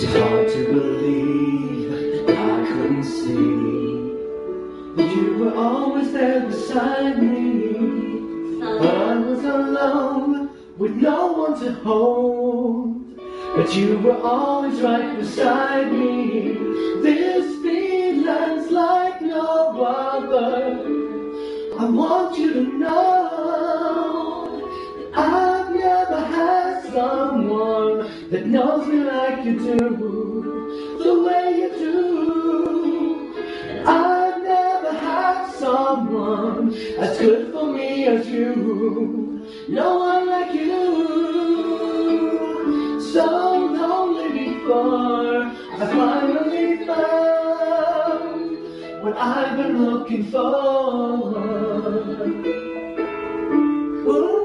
It's hard to believe. I couldn't see You were always there beside me. But I was alone with no one to hold. But you were always right beside me. This feeling's like no other. I want you to know knows me like you do, the way you do. I've never had someone as good for me as you. No one like you. So lonely before I finally found what I've been looking for. Ooh.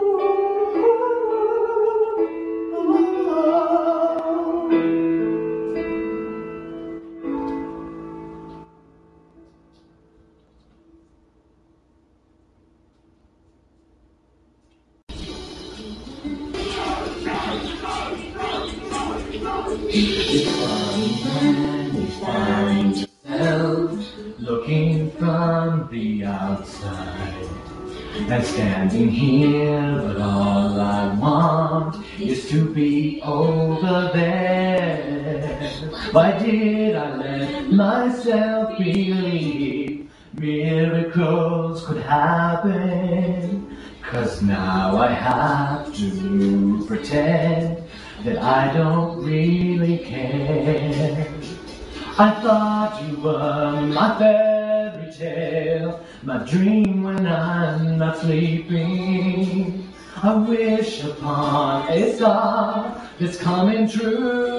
You find yourself looking from the outside and standing here, but all I want is to be over there. Why did I let myself believe miracles could happen? Cause now I have to pretend that I don't really care. I thought you were my fairy tale, my dream when I'm not sleeping. I wish upon a star that's coming true.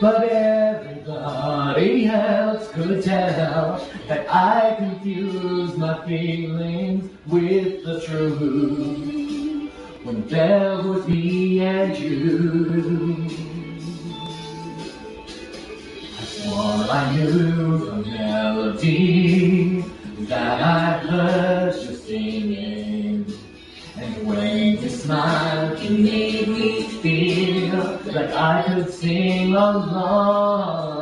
But everybody else could tell that I confuse my feelings with the truth. There was me and you. I swore I knew the melody that I heard you singing. And when you smiled, you made me feel like I could sing along.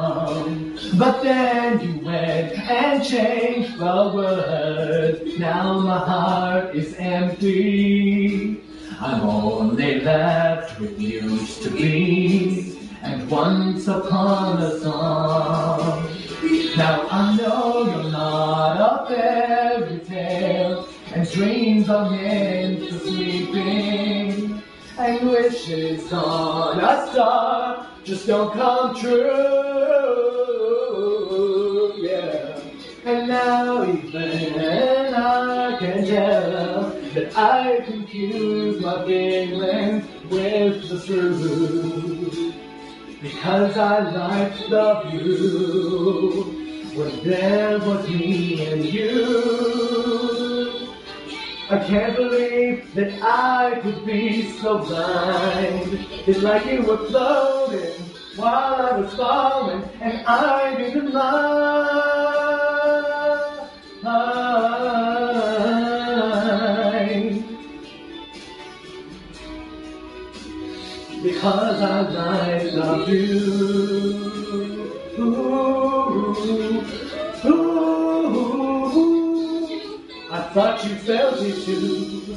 But then you went and changed the words. Now my heart is empty. I'm only left with used to be and once upon a song. Now I know you're not a fairy tale, and dreams are meant for sleeping, and wishes on a star just don't come true. Yeah. And now even I can tell I confuse my feelings with the truth. Because I like love you when there was me and you. I can't believe that I could be so blind. It's like you were floating while I was falling and I didn't mind. Because I love you. Ooh, ooh, I thought you felt it too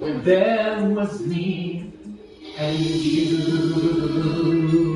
when there was me and you.